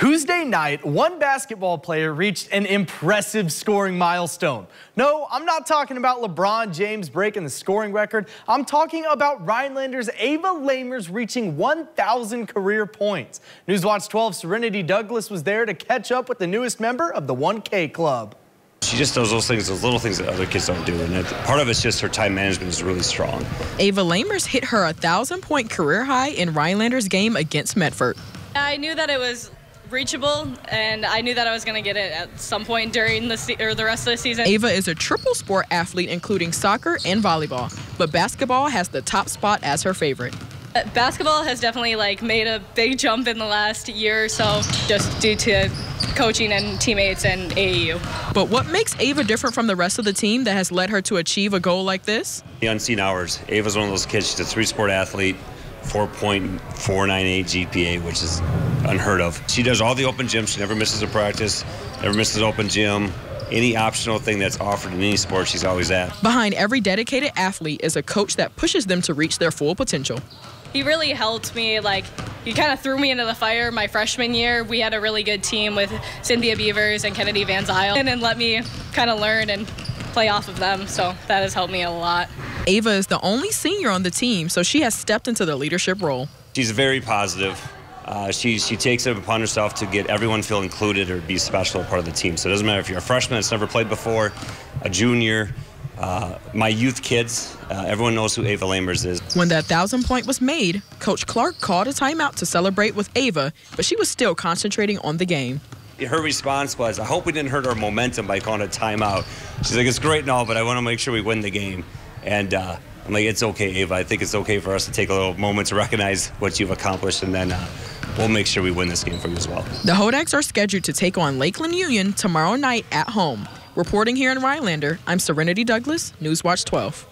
Tuesday night, one basketball player reached an impressive scoring milestone. No, I'm not talking about LeBron James breaking the scoring record. I'm talking about Rhinelander's Ava Lamers reaching 1,000 career points. Newswatch 12 Serenity Douglas was there to catch up with the newest member of the 1K Club. She just does those things, those little things that other kids don't do. And that, part of it's just her time management is really strong. Ava Lamers hit her 1,000 point career high in Rhinelander's game against Medford. I knew that it was reachable, and I knew that I was going to get it at some point during the se- or the rest of the season. Ava is a triple sport athlete, including soccer and volleyball, but basketball has the top spot as her favorite. Uh, Basketball has definitely like made a big jump in the last year or so, just due to coaching and teammates and AAU. But what makes Ava different from the rest of the team that has led her to achieve a goal like this? The unseen hours. Ava's one of those kids. She's a three-sport athlete. 4.498 GPA, which is unheard of. She does all the open gym. She never misses a practice, never misses open gym. Any optional thing that's offered in any sport, she's always at. Behind every dedicated athlete is a coach that pushes them to reach their full potential. He really helped me. Like he kind of threw me into the fire my freshman year. We had a really good team with Cynthia Beavers and Kennedy Van Zyl, and then let me kind of learn and play off of them. So that has helped me a lot. Ava is the only senior on the team, so she has stepped into the leadership role. She's very positive. Uh, she, she takes it upon herself to get everyone feel included or be special part of the team. So it doesn't matter if you're a freshman that's never played before, a junior, uh, my youth kids, uh, everyone knows who Ava Lamers is. When that thousand point was made, Coach Clark called a timeout to celebrate with Ava, but she was still concentrating on the game. Her response was, I hope we didn't hurt our momentum by calling a timeout. She's like, it's great and all, but I want to make sure we win the game. And uh, I'm like, it's okay, Ava. I think it's okay for us to take a little moment to recognize what you've accomplished, and then uh, we'll make sure we win this game for you as well. The Hodags are scheduled to take on Lakeland Union tomorrow night at home. Reporting here in Rhinelander, I'm Serenity Douglas, Newswatch 12.